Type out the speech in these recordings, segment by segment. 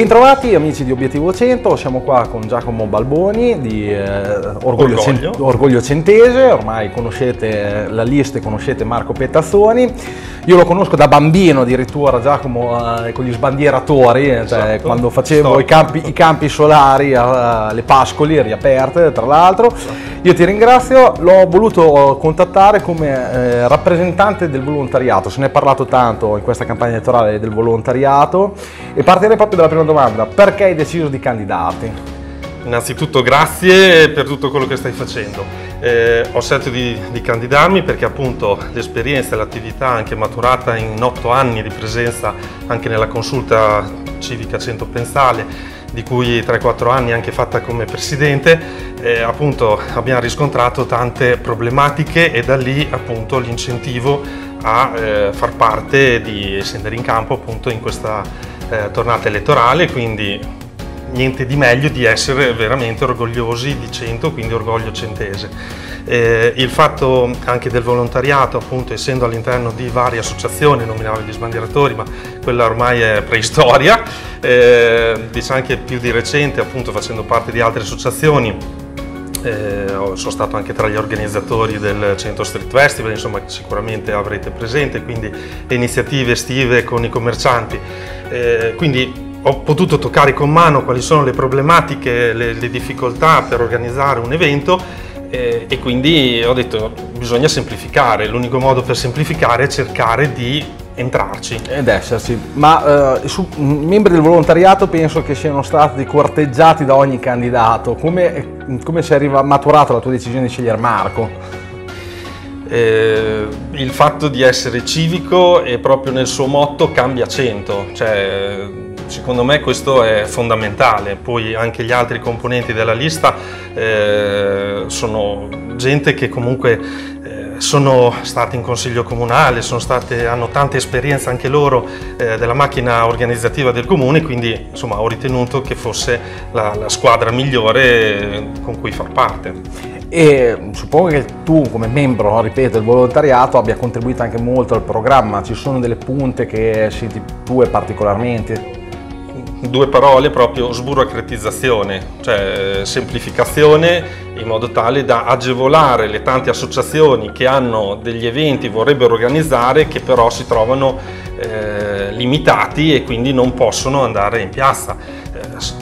Bentrovati amici di Obiettivo 100, siamo qua con Giacomo Balboni di eh, Orgoglio, Orgoglio. Cen- Orgoglio Centese, ormai conoscete la lista e conoscete Marco Pettazzoni. Io lo conosco da bambino addirittura Giacomo eh, con gli sbandieratori, eh, cioè Esatto. quando facevo i campi, i campi solari alle Pascoli riaperte tra l'altro. Io ti ringrazio, l'ho voluto contattare come eh, rappresentante del volontariato, se ne è parlato tanto in questa campagna elettorale del volontariato e partirei proprio dalla prima domanda, perché hai deciso di candidarti? Innanzitutto grazie per tutto quello che stai facendo. Eh, ho scelto di, di candidarmi perché appunto l'esperienza e l'attività anche maturata in otto anni di presenza anche nella consulta civica centopensale di cui 3-4 anni anche fatta come presidente, eh, appunto abbiamo riscontrato tante problematiche e da lì appunto l'incentivo a eh, far parte di scendere in campo appunto in questa eh, tornata elettorale, quindi niente di meglio di essere veramente orgogliosi di 100, quindi orgoglio centese. Eh, il fatto anche del volontariato, appunto, essendo all'interno di varie associazioni, nominavo gli sbandieratori, ma quella ormai è preistoria, eh, diciamo anche più di recente, appunto, facendo parte di altre associazioni, eh, sono stato anche tra gli organizzatori del Centro Street Festival, insomma sicuramente avrete presente, quindi le iniziative estive con i commercianti. Eh, quindi ho potuto toccare con mano quali sono le problematiche, le, le difficoltà per organizzare un evento eh, e quindi ho detto bisogna semplificare, l'unico modo per semplificare è cercare di entrarci. Ed esserci, ma eh, su- i membri del volontariato penso che siano stati corteggiati da ogni candidato, come, come si è arriva- maturato la tua decisione di scegliere Marco? Eh, il fatto di essere civico e proprio nel suo motto cambia 100, cioè, secondo me questo è fondamentale, poi anche gli altri componenti della lista eh, sono gente che comunque sono stati in consiglio comunale, state, hanno tanta esperienza anche loro eh, della macchina organizzativa del comune, quindi insomma ho ritenuto che fosse la, la squadra migliore con cui far parte. E suppongo che tu come membro, ripeto, del volontariato abbia contribuito anche molto al programma, ci sono delle punte che senti tue particolarmente? Due parole proprio sburocratizzazione, cioè semplificazione in modo tale da agevolare le tante associazioni che hanno degli eventi, vorrebbero organizzare, che però si trovano eh, limitati e quindi non possono andare in piazza. Eh,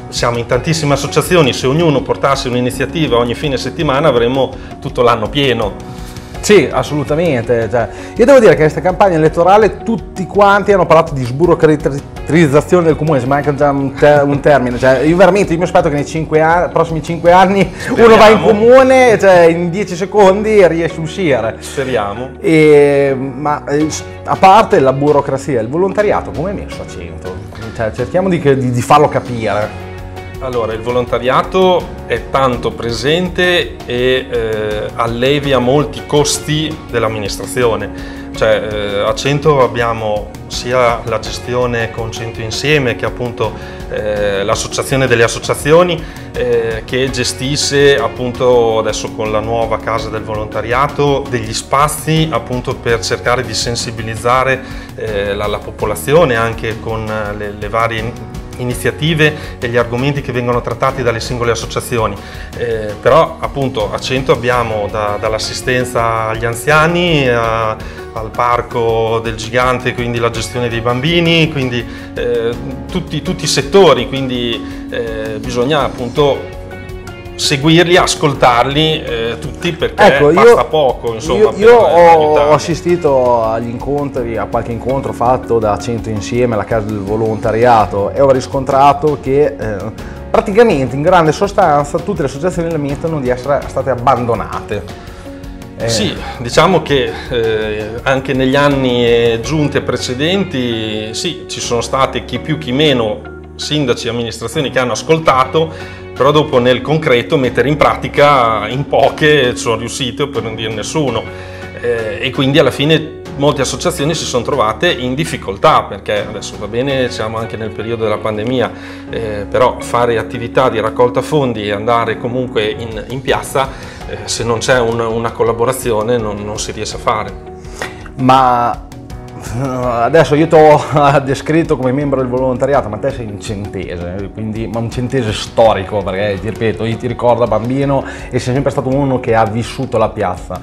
siamo in tantissime associazioni, se ognuno portasse un'iniziativa ogni fine settimana avremmo tutto l'anno pieno. Sì, assolutamente. cioè, io devo dire che in questa campagna elettorale tutti quanti hanno parlato di sburocratizzazione del comune, sembra anche già un, te- un termine. Cioè, io veramente io mi aspetto che nei cinque anni- prossimi 5 anni uno va in Speriamo. comune, cioè, in 10 secondi riesce a uscire. Speriamo. E, ma eh, a parte la burocrazia, il volontariato come è messo a 100? Cioè, cerchiamo di, di- di farlo capire. Allora, il volontariato è tanto presente e eh, allevia molti costi dell'amministrazione. Cioè, eh, a 100 abbiamo sia la gestione con 100 insieme che appunto eh, l'associazione delle associazioni eh, che gestisce appunto adesso con la nuova casa del volontariato degli spazi appunto per cercare di sensibilizzare eh, la, la popolazione anche con le, le varie iniziative e gli argomenti che vengono trattati dalle singole associazioni. Eh, però appunto a 100 abbiamo da- dall'assistenza agli anziani a- al parco del gigante, quindi la gestione dei bambini, quindi eh, tutti, tutti i settori, quindi eh, bisogna appunto seguirli, ascoltarli eh, tutti perché Ecco, basta io, poco insomma io, io ho aiutare. assistito agli incontri, a qualche incontro fatto da 100 insieme alla casa del volontariato e ho riscontrato che eh, praticamente in grande sostanza tutte le associazioni lamentano di essere state abbandonate. Eh, Sì, diciamo che eh, anche negli anni giunte precedenti, sì, ci sono state chi più chi meno sindaci e amministrazioni che hanno ascoltato, però dopo nel concreto mettere in pratica in poche sono riuscite, per non dire nessuno. Eh, e quindi alla fine molte associazioni si sono trovate in difficoltà perché adesso va bene, siamo anche nel periodo della pandemia, eh, però fare attività di raccolta fondi e andare comunque in, in piazza, eh, se non c'è un- una collaborazione non, non si riesce a fare. Ma adesso io ti ho descritto come membro del volontariato, ma te sei un centese, quindi, ma un centese storico, perché ti ripeto, io ti ricordo bambino e sei sempre stato uno che ha vissuto la piazza.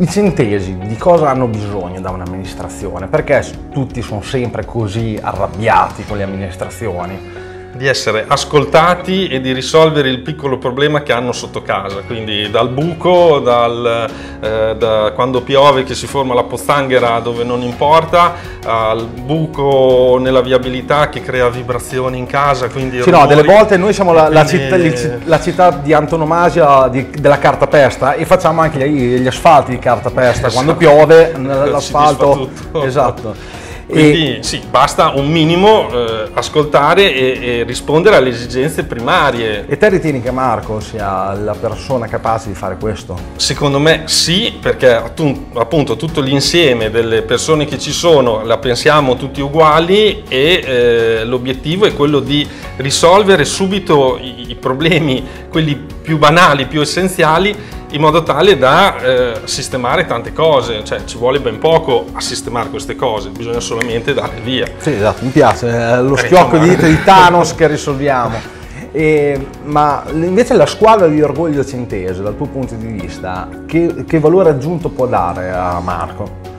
I centesi di cosa hanno bisogno da un'amministrazione? Perché tutti sono sempre così arrabbiati con le amministrazioni? Di essere ascoltati e di risolvere il piccolo problema che hanno sotto casa, quindi dal buco, dal, eh, da quando piove che si forma la pozzanghera dove non importa, al buco nella viabilità che crea vibrazioni in casa. Quindi sì, no, delle volte noi siamo la, la, città, la città, di antonomasia di, della cartapesta e facciamo anche gli, gli asfalti di cartapesta, quando piove l'asfalto... Esatto. Quindi e... sì, basta un minimo eh, ascoltare e, e, rispondere alle esigenze primarie. E te ritieni che Marco sia la persona capace di fare questo? Secondo me sì, perché appunto tutto l'insieme delle persone che ci sono la pensiamo tutti uguali e eh, l'obiettivo è quello di risolvere subito i, i problemi, quelli più banali, più essenziali in modo tale da eh, sistemare tante cose, cioè ci vuole ben poco a sistemare queste cose, bisogna solamente dare via. Sì, esatto, mi piace, eh, lo schiocco di dita di Thanos che risolviamo. E, ma invece la squadra di Orgoglio Centese, dal tuo punto di vista, che, che valore aggiunto può dare a Marco?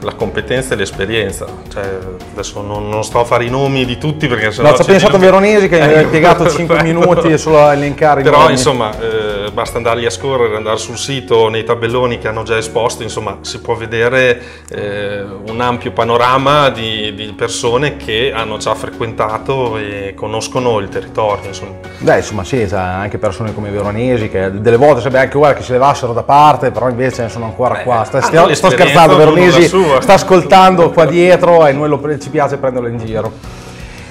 La competenza e l'esperienza. Cioè, adesso non, non, sto a fare i nomi di tutti perché sennò... No, ci ho pensato a Veronesi che mi ha impiegato 5 minuti solo a elencare Però insomma eh, basta andarli a scorrere, andare sul sito, nei tabelloni che hanno già esposto, insomma si può vedere eh, un ampio panorama di, di, persone che hanno già frequentato e conoscono il territorio. Insomma. Beh insomma sì, anche persone come Veronesi che delle volte sembra anche guarda che si levassero da parte, però invece sono ancora Beh, qua. Sto, sto scherzando Veronesi sta ascoltando qua dietro e noi lo, ci piace prenderlo in giro.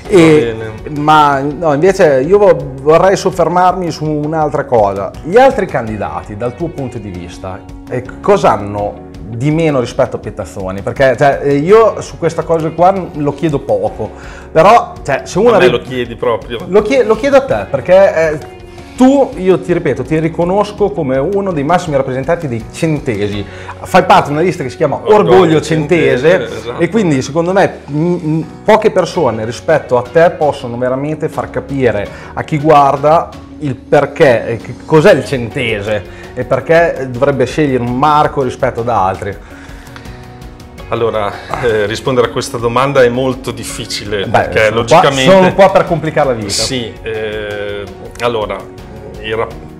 E, ma no, invece io vorrei soffermarmi su un'altra cosa. Gli altri candidati, dal tuo punto di vista, eh, cosa hanno di meno rispetto a Pietazzoni? Perché cioè, eh, io su questa cosa qua lo chiedo poco, però cioè, se uno... A me lo chiedi proprio. Lo chiedo, lo chiedo a te, perché... Eh, tu, io ti ripeto, ti riconosco come uno dei massimi rappresentanti dei centesi. Fai parte di una lista che si chiama Orgoglio, Orgoglio Centese, centese esatto. e quindi secondo me m- poche persone rispetto a te possono veramente far capire a chi guarda il perché, cos'è il centese e perché dovrebbe scegliere un marco rispetto ad altri. Allora, eh, rispondere a questa domanda è molto difficile Beh, perché logicamente... Sono un po' per complicare la vita. Sì, eh, allora,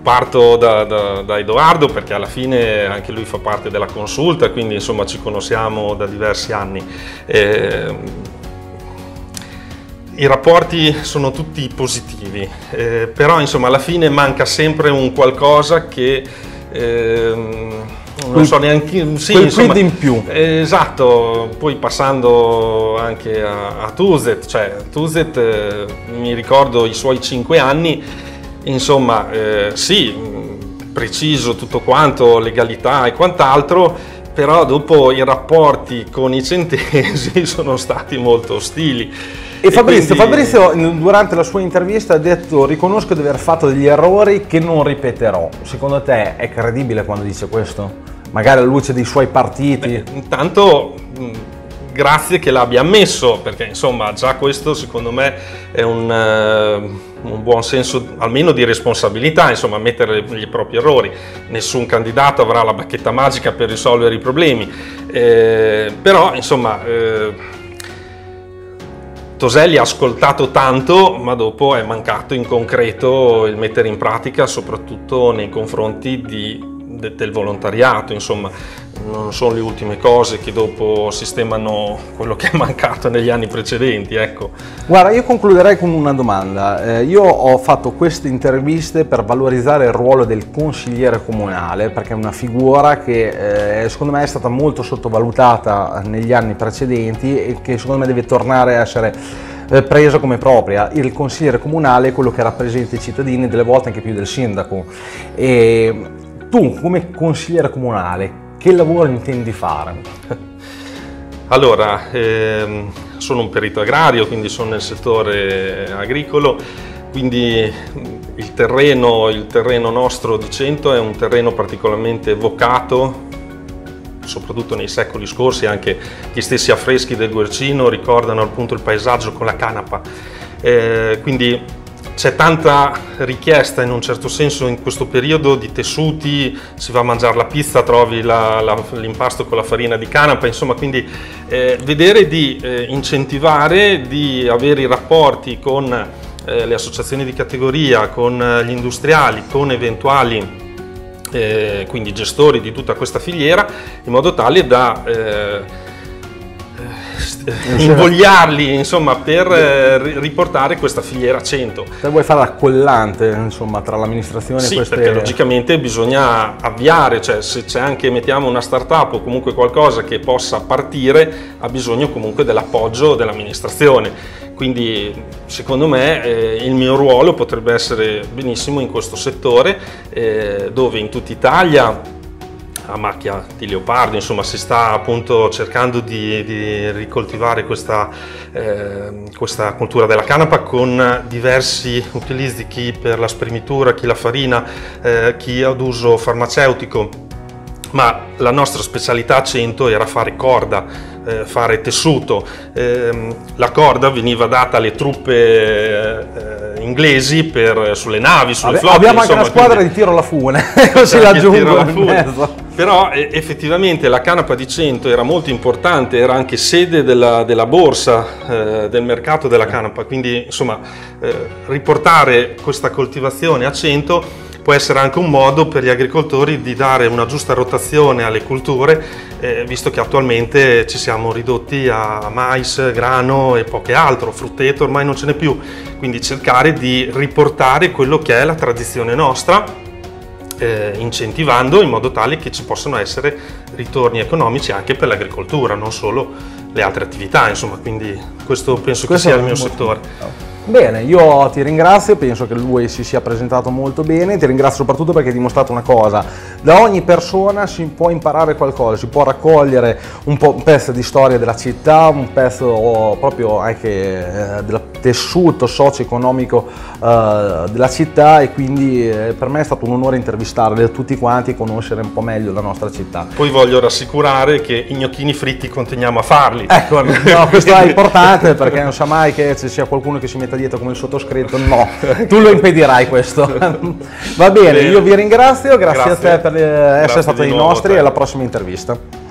parto da, da, da, Edoardo perché alla fine anche lui fa parte della consulta, quindi insomma ci conosciamo da diversi anni. Eh, I rapporti sono tutti positivi, eh, però insomma alla fine manca sempre un qualcosa che... Eh, non so neanche sì, quel insomma, in più esatto poi passando anche a, a Tuzet cioè Tuzet eh, mi ricordo i suoi cinque anni Insomma, eh, sì, preciso tutto quanto, legalità e quant'altro, però dopo i rapporti con i centesi sono stati molto ostili. E Fabrizio, quindi... Fabrizio, durante la sua intervista ha detto riconosco di aver fatto degli errori che non ripeterò. Secondo te è credibile quando dice questo? Magari alla luce dei suoi partiti? Beh, intanto grazie che l'abbia ammesso, perché insomma già questo secondo me è un, uh, un, buon senso almeno di responsabilità, insomma ammettere i propri errori. Nessun candidato avrà la bacchetta magica per risolvere i problemi, eh, però insomma... Eh, Toselli ha ascoltato tanto, ma dopo è mancato in concreto il mettere in pratica, soprattutto nei confronti di, de, del volontariato. Insomma, non sono le ultime cose che dopo sistemano quello che è mancato negli anni precedenti. Ecco. Guarda, io concluderei con una domanda. Eh, io ho fatto queste interviste per valorizzare il ruolo del consigliere comunale, perché è una figura che eh, secondo me è stata molto sottovalutata negli anni precedenti e che secondo me deve tornare a essere eh, presa come propria. Il consigliere comunale è quello che rappresenta i cittadini, delle volte anche più del sindaco. E tu come consigliere comunale che lavoro intendi fare? Allora, ehm, sono un perito agrario, quindi sono nel settore agricolo, quindi il terreno, il terreno nostro di Cento è un terreno particolarmente vocato soprattutto nei secoli scorsi, anche gli stessi affreschi del Guercino ricordano appunto il paesaggio con la canapa. Eh, quindi c'è tanta richiesta in un certo senso in questo periodo di tessuti, si va a mangiare la pizza, trovi la, la, l'impasto con la farina di canapa, insomma quindi eh, vedere di eh, incentivare, di avere i rapporti con eh, le associazioni di categoria, con eh, gli industriali, con eventuali eh, quindi gestori di tutta questa filiera in modo tale da eh, invogliarli insomma, per eh, riportare questa filiera a 100. Se vuoi fare la collante insomma, tra l'amministrazione sì, e queste... perché logicamente bisogna avviare, cioè se c'è anche mettiamo una startup o comunque qualcosa che possa partire ha bisogno comunque dell'appoggio dell'amministrazione. Quindi secondo me eh, il mio ruolo potrebbe essere benissimo in questo settore eh, dove in tutta Italia a macchia di leopardo, insomma si sta appunto cercando di, di ricoltivare questa, eh, questa, cultura della canapa con diversi utilizzi, chi per la spremitura, chi la farina, eh, chi ad uso farmaceutico, ma la nostra specialità a 100 era fare corda, eh, fare tessuto. Eh, la corda veniva data alle truppe eh, inglesi per, sulle navi, sulle Vabbè, flotte. Abbiamo insomma, anche una squadra quindi... di tiro alla fune, così la Però effettivamente la canapa di 100 era molto importante, era anche sede della, della borsa eh, del mercato della canapa, quindi insomma eh, riportare questa coltivazione a 100 può essere anche un modo per gli agricoltori di dare una giusta rotazione alle culture, eh, visto che attualmente ci siamo ridotti a mais, grano e poche altro, frutteto ormai non ce n'è più, quindi cercare di riportare quello che è la tradizione nostra, eh, incentivando in modo tale che ci possano essere ritorni economici anche per l'agricoltura, non solo le altre attività, insomma, quindi questo penso questo che sia il mio settore. Bene, io ti ringrazio, penso che lui si sia presentato molto bene, ti ringrazio soprattutto perché hai dimostrato una cosa, da ogni persona si può imparare qualcosa, si può raccogliere un, un pezzo di storia della città, un pezzo proprio anche eh, del tessuto socio-economico eh, della città e quindi eh, per me è stato un onore intervistarli tutti quanti e conoscere un po' meglio la nostra città. Poi voglio rassicurare che i gnocchini fritti continuiamo a farli. Ecco, no, questo è importante perché non sa mai che ci sia qualcuno che si metta dietro come il sottoscritto, no, tu lo impedirai questo. Va bene, bene, io vi ringrazio, grazie, grazie. a te per essere grazie stato i nostri e alla prossima intervista.